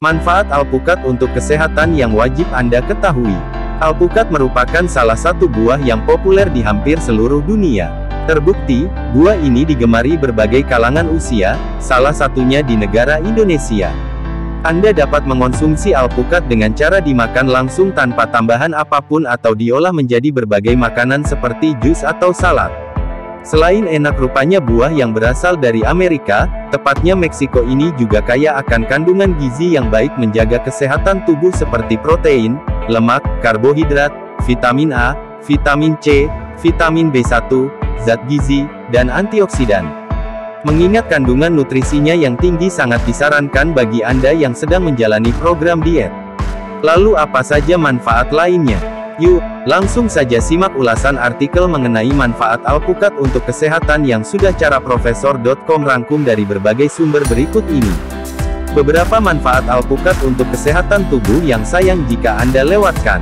Manfaat alpukat untuk kesehatan yang wajib Anda ketahui. Alpukat merupakan salah satu buah yang populer di hampir seluruh dunia. Terbukti, buah ini digemari berbagai kalangan usia, salah satunya di negara Indonesia. Anda dapat mengonsumsi alpukat dengan cara dimakan langsung tanpa tambahan apa pun atau diolah menjadi berbagai makanan seperti jus atau salad. Selain enak rupanya buah yang berasal dari Amerika, tepatnya Meksiko ini juga kaya akan kandungan gizi yang baik menjaga kesehatan tubuh seperti protein, lemak, karbohidrat, vitamin A, vitamin C, vitamin B1, zat gizi, dan antioksidan. Mengingat kandungan nutrisinya yang tinggi sangat disarankan bagi Anda yang sedang menjalani program diet. Lalu apa saja manfaat lainnya? Yuk, langsung saja simak ulasan artikel mengenai manfaat alpukat untuk kesehatan yang sudah cara profesor.com rangkum dari berbagai sumber berikut ini. Beberapa manfaat alpukat untuk kesehatan tubuh yang sayang jika Anda lewatkan.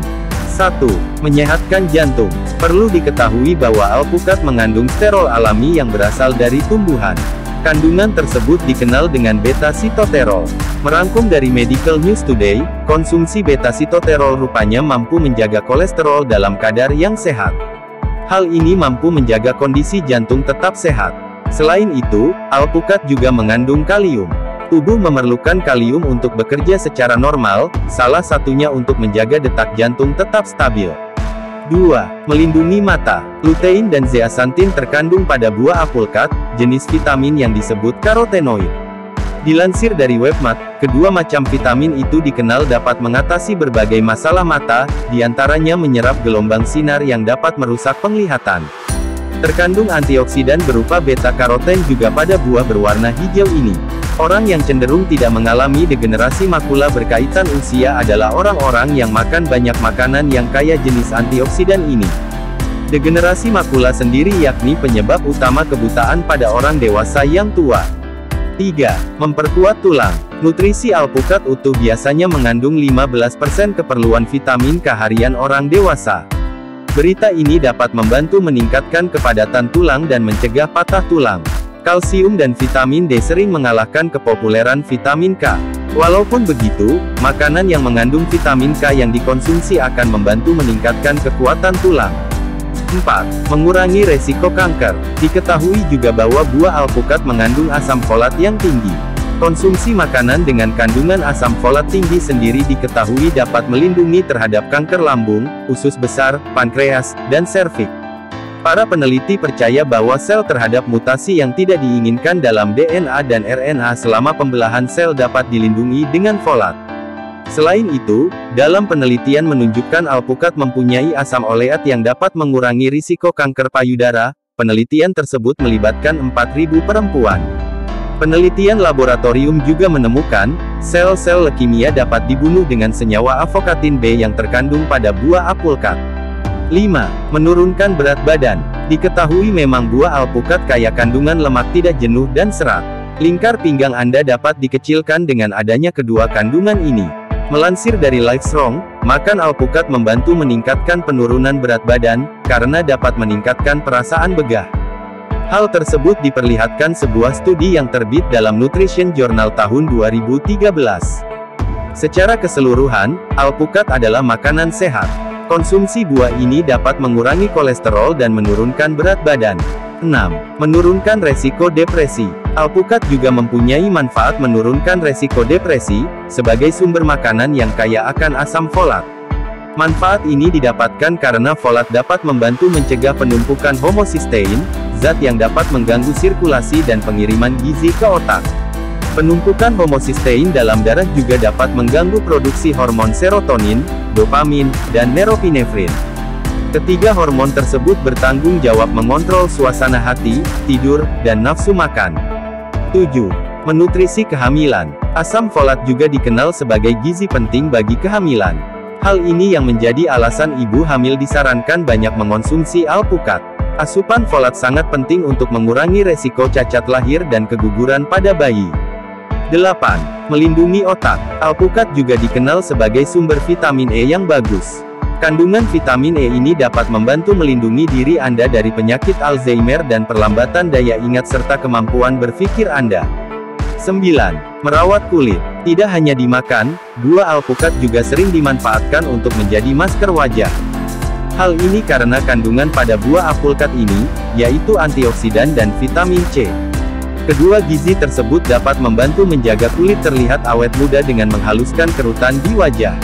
1. Menyehatkan jantung. Perlu diketahui bahwa alpukat mengandung sterol alami yang berasal dari tumbuhan. Kandungan tersebut dikenal dengan beta-sitoterol. Merangkum dari Medical News Today, konsumsi beta-sitoterol rupanya mampu menjaga kolesterol dalam kadar yang sehat. Hal ini mampu menjaga kondisi jantung tetap sehat. Selain itu, alpukat juga mengandung kalium. Tubuh memerlukan kalium untuk bekerja secara normal, salah satunya untuk menjaga detak jantung tetap stabil. 2. Melindungi mata. Lutein dan zeaxanthin terkandung pada buah apulkat, jenis vitamin yang disebut karotenoid. Dilansir dari Webmat, kedua macam vitamin itu dikenal dapat mengatasi berbagai masalah mata, di antaranya menyerap gelombang sinar yang dapat merusak penglihatan. Terkandung antioksidan berupa beta-karoten juga pada buah berwarna hijau ini. Orang yang cenderung tidak mengalami degenerasi makula berkaitan usia adalah orang-orang yang makan banyak makanan yang kaya jenis antioksidan ini. Degenerasi makula sendiri yakni penyebab utama kebutaan pada orang dewasa yang tua. 3. Memperkuat tulang. Nutrisi alpukat utuh biasanya mengandung 15% keperluan vitamin K harian orang dewasa. Berita ini dapat membantu meningkatkan kepadatan tulang dan mencegah patah tulang. Kalsium dan vitamin D sering mengalahkan kepopuleran vitamin K. Walaupun begitu, makanan yang mengandung vitamin K yang dikonsumsi akan membantu meningkatkan kekuatan tulang. 4. Mengurangi resiko kanker. Diketahui juga bahwa buah alpukat mengandung asam folat yang tinggi. Konsumsi makanan dengan kandungan asam folat tinggi sendiri diketahui dapat melindungi terhadap kanker lambung, usus besar, pankreas, dan serviks. Para peneliti percaya bahwa sel terhadap mutasi yang tidak diinginkan dalam DNA dan RNA selama pembelahan sel dapat dilindungi dengan folat. Selain itu, dalam penelitian menunjukkan alpukat mempunyai asam oleat yang dapat mengurangi risiko kanker payudara, penelitian tersebut melibatkan 4.000 perempuan. Penelitian laboratorium juga menemukan, sel-sel leukemia dapat dibunuh dengan senyawa avokatin B yang terkandung pada buah apulkat. 5. Menurunkan berat badan. Diketahui memang buah alpukat kaya kandungan lemak tidak jenuh dan serat. Lingkar pinggang Anda dapat dikecilkan dengan adanya kedua kandungan ini. Melansir dari Livestrong, makan alpukat membantu meningkatkan penurunan berat badan, karena dapat meningkatkan perasaan begah. Hal tersebut diperlihatkan sebuah studi yang terbit dalam Nutrition Journal tahun 2013. Secara keseluruhan, alpukat adalah makanan sehat. Konsumsi buah ini dapat mengurangi kolesterol dan menurunkan berat badan. 6. Menurunkan resiko depresi. Alpukat juga mempunyai manfaat menurunkan resiko depresi, sebagai sumber makanan yang kaya akan asam folat. Manfaat ini didapatkan karena folat dapat membantu mencegah penumpukan homocysteine, zat yang dapat mengganggu sirkulasi dan pengiriman gizi ke otak. Penumpukan homocysteine dalam darah juga dapat mengganggu produksi hormon serotonin, dopamin, dan neuropinefrin. Ketiga hormon tersebut bertanggung jawab mengontrol suasana hati, tidur, dan nafsu makan. 7. Menutrisi kehamilan. Asam folat juga dikenal sebagai gizi penting bagi kehamilan. Hal ini yang menjadi alasan ibu hamil disarankan banyak mengonsumsi alpukat. Asupan folat sangat penting untuk mengurangi resiko cacat lahir dan keguguran pada bayi. 8. Melindungi otak. Alpukat juga dikenal sebagai sumber vitamin E yang bagus. Kandungan vitamin E ini dapat membantu melindungi diri Anda dari penyakit Alzheimer dan perlambatan daya ingat serta kemampuan berpikir Anda. 9. Merawat kulit. Tidak hanya dimakan, buah alpukat juga sering dimanfaatkan untuk menjadi masker wajah. Hal ini karena kandungan pada buah alpukat ini, yaitu antioksidan dan vitamin C. Kedua gizi tersebut dapat membantu menjaga kulit terlihat awet muda dengan menghaluskan kerutan di wajah.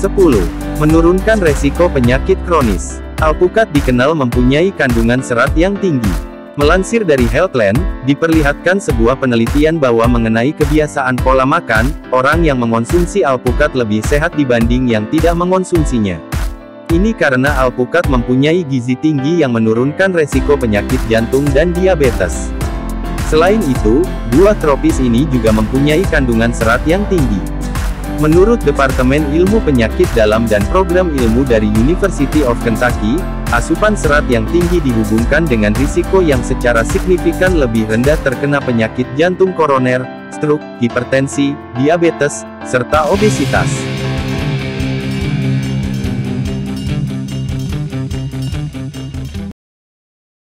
10. Menurunkan resiko penyakit kronis. Alpukat dikenal mempunyai kandungan serat yang tinggi. Melansir dari Healthline, diperlihatkan sebuah penelitian bahwa mengenai kebiasaan pola makan, orang yang mengonsumsi alpukat lebih sehat dibanding yang tidak mengonsumsinya. Ini karena alpukat mempunyai gizi tinggi yang menurunkan resiko penyakit jantung dan diabetes. Selain itu, buah tropis ini juga mempunyai kandungan serat yang tinggi. Menurut Departemen Ilmu Penyakit Dalam dan Program Ilmu dari University of Kentucky, asupan serat yang tinggi dihubungkan dengan risiko yang secara signifikan lebih rendah terkena penyakit jantung koroner, stroke, hipertensi, diabetes, serta obesitas.